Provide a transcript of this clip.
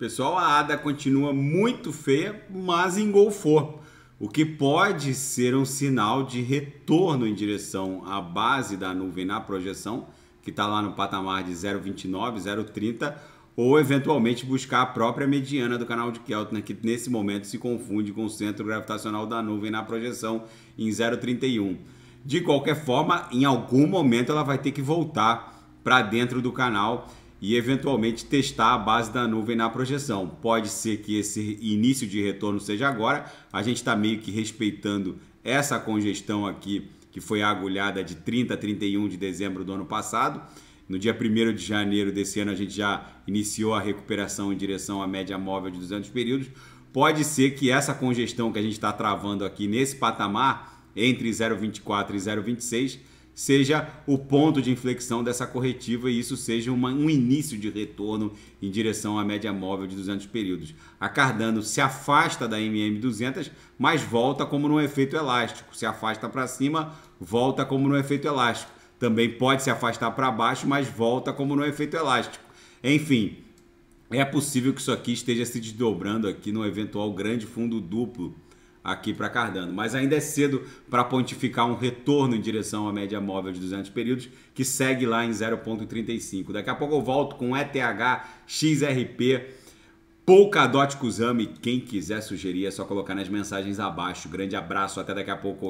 Pessoal, a ADA continua muito feia, mas engolfou, o que pode ser um sinal de retorno em direção à base da nuvem na projeção, que está lá no patamar de 0,29, 0,30, ou eventualmente buscar a própria mediana do canal de Keltner, que nesse momento se confunde com o centro gravitacional da nuvem na projeção em 0,31. De qualquer forma, em algum momento ela vai ter que voltar para dentro do canal e eventualmente testar a base da nuvem na projeção. Pode ser que esse início de retorno seja agora, a gente está meio que respeitando essa congestão aqui que foi agulhada de 30 a 31 de dezembro do ano passado. No dia 1 de janeiro desse ano, a gente já iniciou a recuperação em direção à média móvel de 200 períodos. Pode ser que essa congestão que a gente está travando aqui nesse patamar, entre 0,24 e 0,26, seja o ponto de inflexão dessa corretiva e isso seja uma, um início de retorno em direção à média móvel de 200 períodos. A Cardano se afasta da MM200, mas volta como no efeito elástico. Se afasta para cima, volta como no efeito elástico. Também pode se afastar para baixo, mas volta como no efeito elástico. Enfim, é possível que isso aqui esteja se desdobrando aqui no eventual grande fundo duplo aqui para Cardano. Mas ainda é cedo para pontificar um retorno em direção à média móvel de 200 períodos, que segue lá em 0,35. Daqui a pouco eu volto com ETH, XRP, Polkadot Kusama e quem quiser sugerir é só colocar nas mensagens abaixo. Grande abraço, até daqui a pouco.